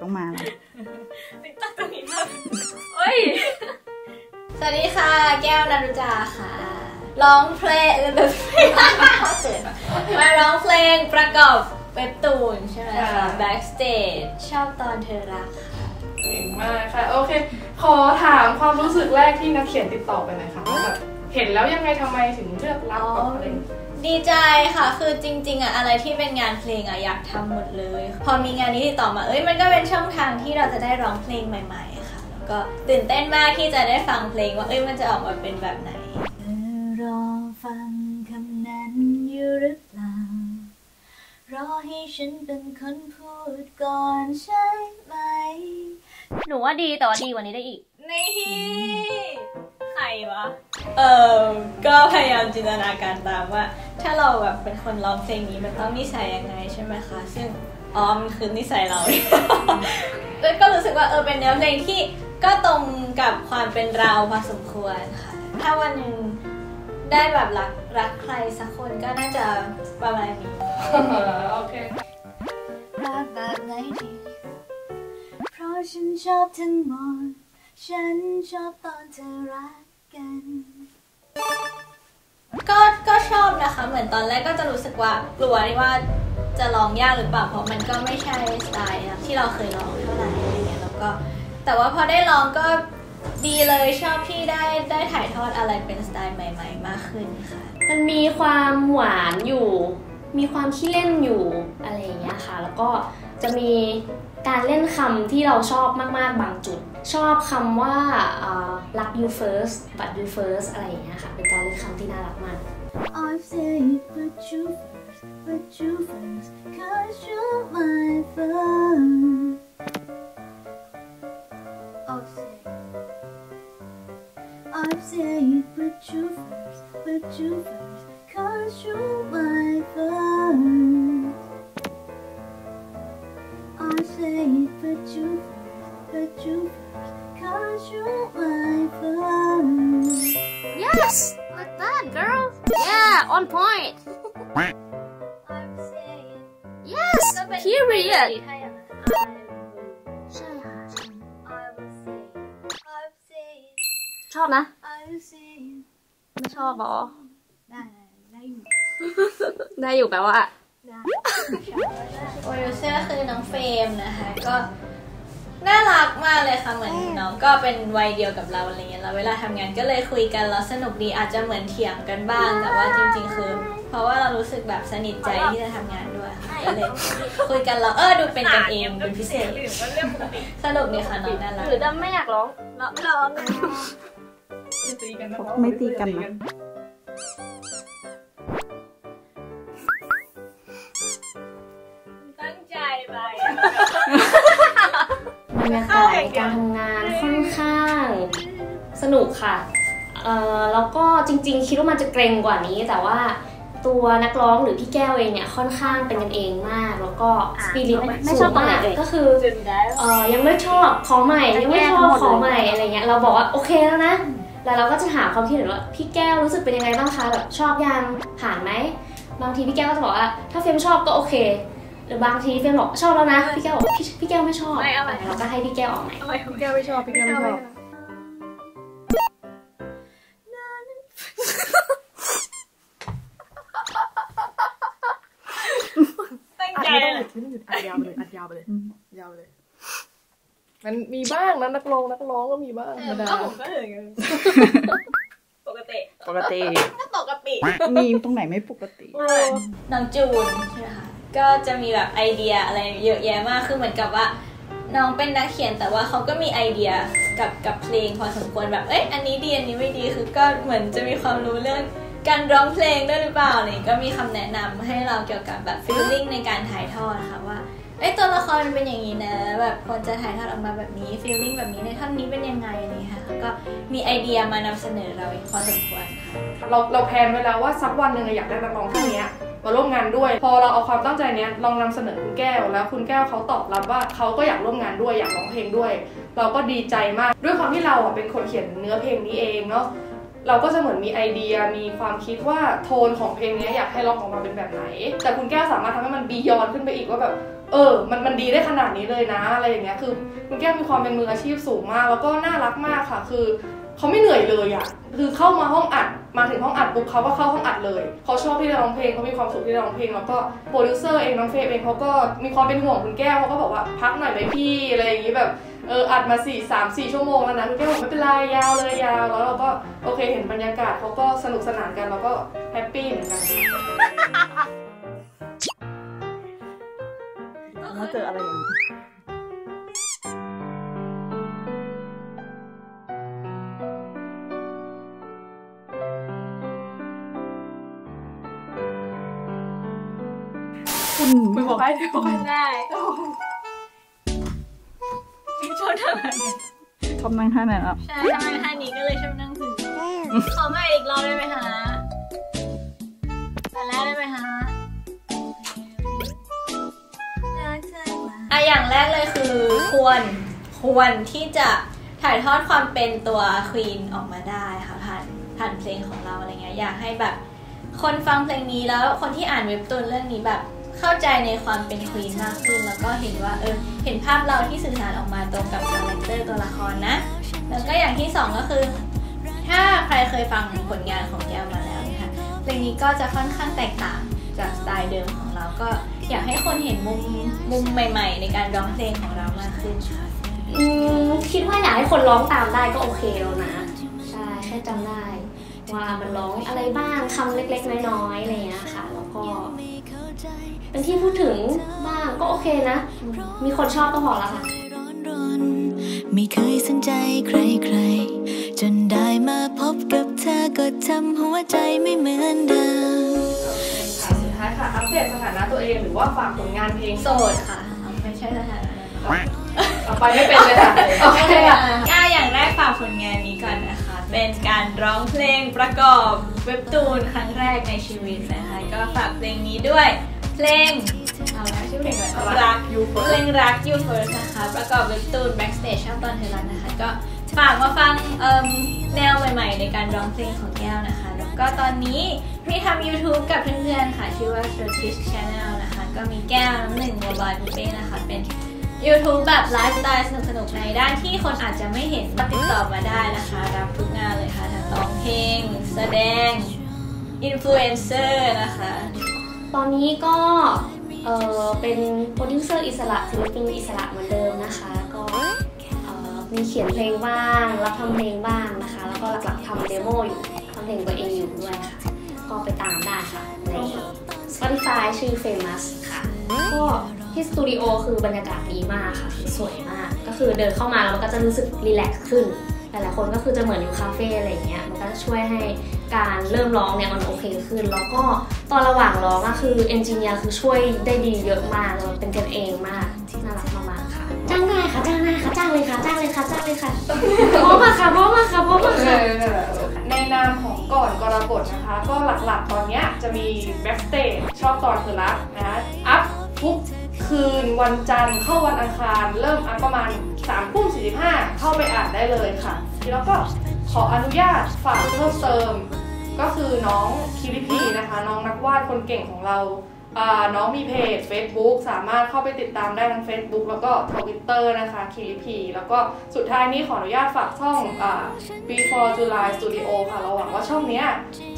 ติ๊กต็อกต้องมาแล้วติ๊กตักตรงนี้มากเฮ้ย สวัสดีค่ะ แก้วณัฐรุจาค่ะ ร้องเพลงแบบเขินอะมาร้องเพลงประกอบเว็บตูนใช่ไหมคะค่ะ backstage ชอบตอนเธอรักค่ะเก่งมากค่ะ โอเค ขอถามความรู้สึกแรกที่นักเขียนติดต่อไปหน่อยค่ะว่าแบบเห็นแล้วยังไงทำไมถึงเลือกรับกับอะไรอย่างเงี้ย ดีใจค่ะ คือจริง ๆอะอะไรที่เป็นงานเพลงอะอยากทำหมดเลย พอมีงานนี้ติดต่อมาเอ้ยมันก็เป็นช่องทางที่เราจะได้ร้องเพลงใหม่ๆค่ะแล้วก็ตื่นเต้นมากที่จะได้ฟังเพลงว่าเอ้ยมันจะออกมาเป็นแบบไหนรอฟังคำนั้นอยู่หรือเปล่ารอให้ฉันเป็นคนพูดก่อนใช่ไหม หนูว่าดีแต่ว่าดีกว่านี้ได้อีกนี่ใค รวะ เออก็พยายามจินตนาการตามว่า ถ้าเราแบบเป็นคนร้องเพลงนี้มันต้องนิสัยยังไงใช่ไหมคะ ซึ่งอ๋อมันคือนิสัยเรา แล้วก็รู้สึกว่าเออเป็นเนื้อเพลงที่ก็ตรงกับความเป็นเราพอสมควรค่ะ ถ้าวันหนึ่งได้แบบรักรักใครสักคนก็น่าจะประมาณนี้โอเครักแบบไหนดีเพราะฉันชอบทั้งหมดฉันชอบตอนเธอรัก กัน ก็ก็ชอบนะคะ เหมือนตอนแรกก็จะรู้สึกว่ากลัวที่ว่าจะร้องยากหรือเปล่าเพราะมันก็ไม่ใช่สไตล์ที่เราเคยร้องเท่าไหร่อะไรเงี้ยแล้วก็ แต่ว่าพอได้ร้องก็ดีเลยชอบที่ได้ได้ถ่ายทอดอะไรเป็นสไตล์ใหม่ ๆ มากขึ้นค่ะ มันมีความหวานอยู่ มีความขี้เล่นอยู่อะไรอย่างเงี้ยค่ะ แล้วก็จะมีการเล่นคำที่เราชอบมากๆบางจุด ชอบคำว่าอ่ารัก you first but you first อะไรอย่างเงี้ยค่ะ เป็นการเล่นคำที่น่ารักมาก I've said put you first, put you first, cause you're my first. I've said, I've said put you first, put you first, cause you're my first. I say put you first, put you first, cause you're my first. yes like that girl yeah on point I'm saying yes ก็เป็น period ถ้าอย่างนั้นใช่ค่ะ I'm saying I'm saying ชอบนะ I'm saying ไม่ชอบหรอได้ได้อยู่ได้อยู่แปลว่าได้โปรดิวเซอร์คือน้องเฟรมนะคะ ก็ น่ารักมากเลยค่ะเหมือนน้องก็เป็นวัยเดียวกับเราอะไรเงี้ยแล้วเวลาทำงานก็เลยคุยกันแล้วสนุกดีอาจจะเหมือนเถียงกันบ้าง แต่ว่าจริง ๆ คือ เพราะว่าเรารู้สึกแบบสนิทใจที่จะทำงานด้วยค่ะก็เลยคุยกันแล้วเออดูเป็นกันเองเป็นพิเศษสนุกดีค่ะน้องน่ารักหรือดำไม่อยากร้องร้องร้องไม่ตีกันนะไม่ตีกันนะตั้งใจไปบ รรยากาศในการทำงานค่อนข้างสนุกค่ะเอ่อแล้วก็จริงๆ คิดว่ามันจะเกรงกว่านี้ แต่ว่าตัวนักร้องหรือพี่แก้วเองเนี่ยค่อนข้างเป็นกันเองมาก แล้วก็สปิริตไม่ชอบตรงไหนมากเอ่ยก็คือเอ่อยังไม่ชอบขอใหม่ยังไม่ชอบขอใหม่อะไรเงี้ยเราบอกว่าโอเคแล้วนะแล้วเราก็จะถามความคิดเห็นว่าพี่แก้วรู้สึกเป็นยังไงบ้างคะแบบชอบยังผ่านไหมบางทีพี่แก้วก็จะบอกว่าถ้าเฟรมชอบก็โอเค หรือบางทีเฟรมบอกชอบแล้วนะ พี่แก้วบอกพี่พี่แก้วไม่ชอบไม่เอาใหม่ เราก็ให้พี่แก้วออกใหม่พี่แก้วไม่ชอบพี่แก้วไม่ชอบตั้งอัดใจไม่ต้องหยุดไม่ต้องหยุดอัดยาวไปเลยอัดยาวไปเลยยาวไปเลย มันมีบ้างนะนักร้องนักร้องก็มีบ้างธรรมดาผมก็ถึงปกติปกติก็ปกติมีตรงไหนไม่ปกติน้องจูนใช่ไหมคะ ก็จะมีแบบไอเดียอะไรเยอะแยะมาก คือเหมือนกับว่า น้องเป็นนักเขียนแต่ว่าเขาก็มีไอเดียกับกับเพลงพอสมควรแบบ เอ้ย อันนี้ดี อันนี้ไม่ดี คือก็เหมือนจะมีความรู้เรื่องการร้องเพลงด้วยหรือเปล่าอะไรก็มีคำแนะนำให้เราเกี่ยวกับแบบฟีลลิ่งในการถ่ายทอดนะคะว่าเอ้ตัวละครมันเป็นอย่างนี้นะแบบควรจะถ่ายทอดออกมาแบบนี้ฟีลลิ่งแบบนี้ในท่อนนี้เป็นยังไงอะไรเงี้ยค่ะก็มีไอเดียมานำเสนอเราพอสมควรค่ะเราเรา plan ไว้แล้วว่าสักวันหนึ่งอะอยากได้นักร้องท่านนี้ มาร่วมงานด้วย พอเราเอาความตั้งใจเนี้ยลองนำเสนอคุณแก้ว แล้วคุณแก้วเขาตอบรับว่าเขาก็อยากร่วมงานด้วยอยากร้องเพลงด้วย เราก็ดีใจมาก ด้วยความที่เราอะเป็นคนเขียนเนื้อเพลงนี้เองเนาะเราก็จะเหมือนมีไอเดียมีความคิดว่าโทนของเพลงนี้อยากให้ร้องออกมาเป็นแบบไหน แต่คุณแก้วสามารถทำให้มัน beyond ขึ้นไปอีกว่าแบบเออ มันมันดีได้ขนาดนี้เลยนะอะไรอย่างเงี้ย คือคุณแก้วมีความเป็นมืออาชีพสูงมาก แล้วก็น่ารักมากค่ะ คือ เขาไม่เหนื่อยเลยอะคือเข้ามาห้องอัดมาถึงห้องอัดปุ๊บเขาก็เข้าห้องอัดเลยเขาชอบที่จะร้องเพลงเขามีความสุขที่จะร้องเพลงแล้วก็โปรดิวเซอร์เองน้องเฟรมเองเขาก็มีความเป็นห่วงคุณแก้วเขาก็บอกว่าพักหน่อยไหมพี่อะไรอย่างงี้แบบเอออัดมา4ี่สามสี่ชั่วโมงแล้วนะคุณแก้วบอกไม่เป็นไรยาวเลยยาวแล้วเราก็โอเคเห็นบรรยากาศเขาก็สนุกสนานกันเราก็ happy เหมือนกันแล้วเจออะไรอย่างนี้ คุณไม่บอกให้ไม่บอกให้ได้ชอบทำอะไรชอบนั่งท่าไหนอะใช่ทำไมท่านี้ก็เลยชอบนั่งถึงขอมาอีกรอบได้ไหมคะตอนแรกได้ไหมคะอะอย่างแรกเลยคือควรควรที่จะถ่ายทอดความเป็นตัว Queen ออกมาได้ค่ะผ่านผ่านเพลงของเราอะไรเงี้ยอยากให้แบบ คนฟังเพลงนี้แล้วคนที่อ่านเว็บตูนเรื่องนี้แบบ เข้าใจในความเป็น Queen มากขึ้น แล้วก็เห็นว่าเออเห็นภาพเราที่สื่อสารออกมาตรงกับคาแรคเตอร์ตัวละครนะ แล้วก็อย่างที่สองก็คือ ถ้าใครเคยฟังผลงานของแก้วมาแล้วนะคะเพลงนี้ก็จะค่อนข้างแตกต่างจากสไตล์เดิมของเราก็อยากให้คนเห็นมุมมุมใหม่ ๆ ในการร้องเพลงของเรามากขึ้นค่ะอืมคิดว่าอยากให้คนร้องตามได้ก็โอเคแล้วนะ ใช่แค่จำได้ ว่ามันร้องอะไรบ้างคำเล็กๆ น้อยๆอะไรอย่างเงี้ยค่ะ แล้วก็ เป็นที่พูดถึงบ้างก็โอเคนะ มีคนชอบก็พอแล้วค่ะร้อนรนไม่เคยสนใจใครๆ จนได้มาพบกับเธอก็ทำหัวใจไม่เหมือนเดิมค่ะสุดท้ายค่ะ อัปเดตสถานะตัวเองหรือว่าฝากผลงานเพลงโสดค่ะ ไม่ใช่สถานะนั้นต่อไปไม่เป็นเลยค่ะ โอเคค่ะอะอย่างแรกฝากผลงานนี้ก่อนนะคะ เป็นการร้องเพลงประกอบเว็บตูนครั้งแรกในชีวิตนะคะ ก็ฝากเพลงนี้ด้วย เพลงเอาแล้วชื่อเพลงอะไรรัก You First เพลงรัก You First นะคะ ประกอบเว็บตูน Backstage ช่องตอนเธอรักนะคะ ก็ฝากมาฟังแนวใหม่ ๆ ในการร้องเพลงของแก้วนะคะ แล้วก็ตอนนี้มีทำ YouTube กับเพื่อนๆค่ะ ชื่อว่า Turkish Channel นะคะ ก็มีแก้วน้ำหนึ่งโมบายบุฟเฟ่นะคะ เป็น YouTube แบบไลฟ์สไตล์สนุกๆในด้านที่คนอาจจะไม่เห็นมาติดต่อมาได้นะคะ รับทุกงานเลยค่ะทั้งร้องเพลง แสดง อินฟลูเอนเซอร์นะคะ อนนี้ก็เออเป็นโปรดิวเซอร์อิสระศิลปินอิสระเหมือนเดิมนะคะ ก็เออมีเขียนเพลงบ้าง รับทำเพลงบ้างนะคะ แล้วก็หลักๆทำ demo อยู่ทำเพลงตัวเองอยู่ด้วยค่ะ ก็ไปตามได้ค่ะใน Spotify ชื่อ Famous ค่ะ ก็ที่สตูดิโอคือบรรยากาศดีมากค่ะ สวยมาก ก็คือเดินเข้ามาแล้วก็จะรู้สึก relax ขึ้น หลายๆคนก็คือจะเหมือนอยู่คาเฟ่อะไรเงี้ยมันก็จะช่วยให้การเริ่มร้องเนี่ยมันโอเคขึ้น แล้วก็ตอนระหว่างร้องอะคือเอนจิเนียร์คือช่วยได้ดีเยอะมากแล้วเป็นกันเองมากที่น่ารักมากๆค่ะจ้างได้ค่ะจ้างได้ค่ะจ้างเลยค่ะจ้างเลยค่ะจ้างเลยค่ะพร้อมมาค่ะพร้อมมาค่ะพร้อมมาค่ะในนามของก่อนกรกฎนะคะ ก็หลักๆตอนเนี้ยจะมี backstage ชอบตอนคือรักนะคะอัพทุกคืนวันจันทร์เข้าวันอังคาร เริ่มอัพประมาณ 3ามทุ่มสีเข้าไปอ่านได้เลยค่ะ แล้วก็ขออนุญาตฝากเพิ่มเติม ก็คือน้องคิริพีนะคะ น้องนักวาดคนเก่งของเราน้องมีเพจ Facebook สามารถเข้าไปติดตามได้ทั้ง Facebook แล้วก็ทวิตเตอร์นะคะคิริพีแล้วก็สุดท้ายนี้ขออนุญาตฝากช่องอ Before July Studio ค่ะ เราหวังว่าช่องนี้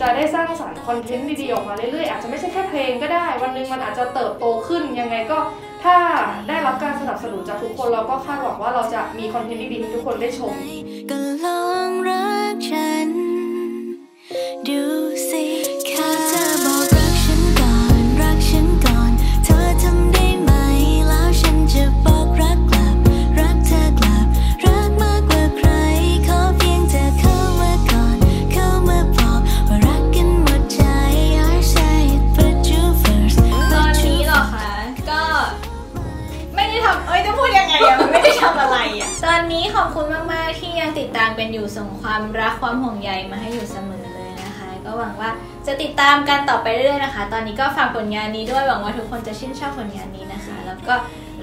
จะได้สร้างสรรค์คอนเทนต์ดีๆออกมาเรื่อยๆ อาจจะไม่ใช่แค่เพลงก็ได้ วันหนึงมันอาจจะเติบโตขึ้นยังไงก็ ถ้าได้รับการสนับสนุนจากทุกคนเราก็คาดหวังว่าเราจะมีคอนเทนต์ดีๆให้ทุกคนได้ชมก็ลองรักฉันดูสิ งใยมาให้อยู่เสมอเลยนะคะ ก็หวังว่าจะติดตามกันต่อไปเรื่อยๆนะคะ ตอนนี้ก็ฝากผลงานนี้ด้วยหวังว่าทุกคนจะชื่นชอบผลงานนี้นะคะ แล้วก็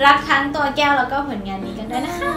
รักทั้งตัวแก้วแล้วก็ผลงานนี้กันด้วยนะคะ